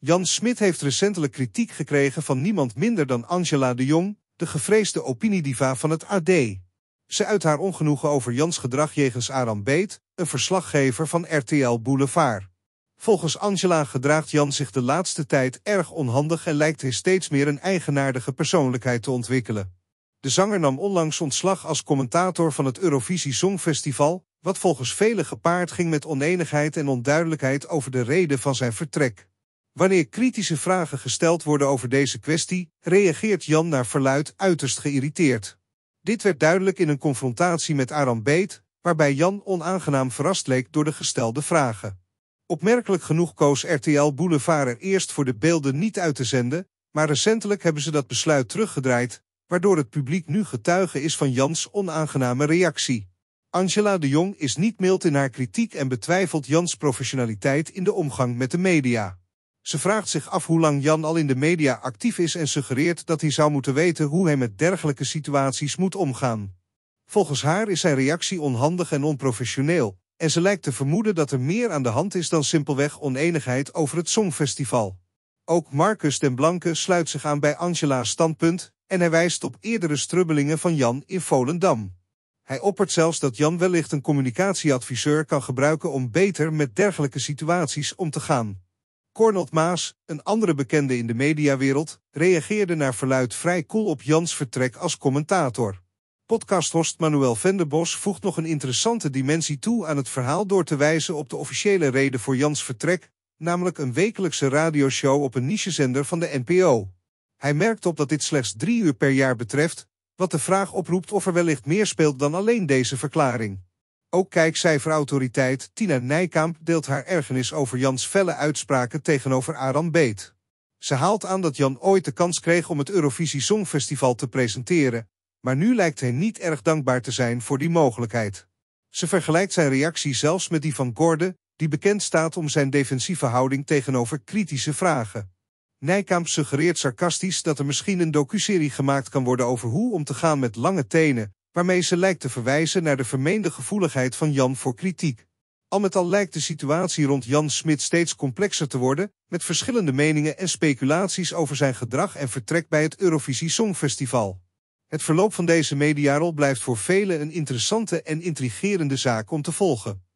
Jan Smit heeft recentelijk kritiek gekregen van niemand minder dan Angela de Jong, de gevreesde opiniediva van het AD. Ze uit haar ongenoegen over Jans gedrag jegens Aram Beet, een verslaggever van RTL Boulevard. Volgens Angela gedraagt Jan zich de laatste tijd erg onhandig en lijkt hij steeds meer een eigenaardige persoonlijkheid te ontwikkelen. De zanger nam onlangs ontslag als commentator van het Eurovisie Songfestival, wat volgens velen gepaard ging met oneenigheid en onduidelijkheid over de reden van zijn vertrek. Wanneer kritische vragen gesteld worden over deze kwestie, reageert Jan naar verluid uiterst geïrriteerd. Dit werd duidelijk in een confrontatie met Aram Beet, waarbij Jan onaangenaam verrast leek door de gestelde vragen. Opmerkelijk genoeg koos RTL Boulevard er eerst voor de beelden niet uit te zenden, maar recentelijk hebben ze dat besluit teruggedraaid, waardoor het publiek nu getuige is van Jans onaangename reactie. Angela de Jong is niet mild in haar kritiek en betwijfelt Jans professionaliteit in de omgang met de media. Ze vraagt zich af hoe lang Jan al in de media actief is en suggereert dat hij zou moeten weten hoe hij met dergelijke situaties moet omgaan. Volgens haar is zijn reactie onhandig en onprofessioneel, en ze lijkt te vermoeden dat er meer aan de hand is dan simpelweg oneenigheid over het Songfestival. Ook Marcus den Blanke sluit zich aan bij Angela's standpunt en hij wijst op eerdere strubbelingen van Jan in Volendam. Hij oppert zelfs dat Jan wellicht een communicatieadviseur kan gebruiken om beter met dergelijke situaties om te gaan. Cornel Maas, een andere bekende in de mediawereld, reageerde naar verluid vrij koel op Jans vertrek als commentator. Podcasthost Manuel Venderbos voegt nog een interessante dimensie toe aan het verhaal door te wijzen op de officiële reden voor Jans vertrek, namelijk een wekelijkse radioshow op een nichezender van de NPO. Hij merkt op dat dit slechts drie uur per jaar betreft, wat de vraag oproept of er wellicht meer speelt dan alleen deze verklaring. Ook kijkcijferautoriteit Tina Nijkamp deelt haar ergernis over Jans felle uitspraken tegenover Aran Beet. Ze haalt aan dat Jan ooit de kans kreeg om het Eurovisie Songfestival te presenteren, maar nu lijkt hij niet erg dankbaar te zijn voor die mogelijkheid. Ze vergelijkt zijn reactie zelfs met die van Gorde, die bekend staat om zijn defensieve houding tegenover kritische vragen. Nijkamp suggereert sarcastisch dat er misschien een docuserie gemaakt kan worden over hoe om te gaan met lange tenen, waarmee ze lijkt te verwijzen naar de vermeende gevoeligheid van Jan voor kritiek. Al met al lijkt de situatie rond Jan Smit steeds complexer te worden, met verschillende meningen en speculaties over zijn gedrag en vertrek bij het Eurovisie Songfestival. Het verloop van deze mediarol blijft voor velen een interessante en intrigerende zaak om te volgen.